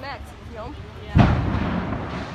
Max, you know? Yeah.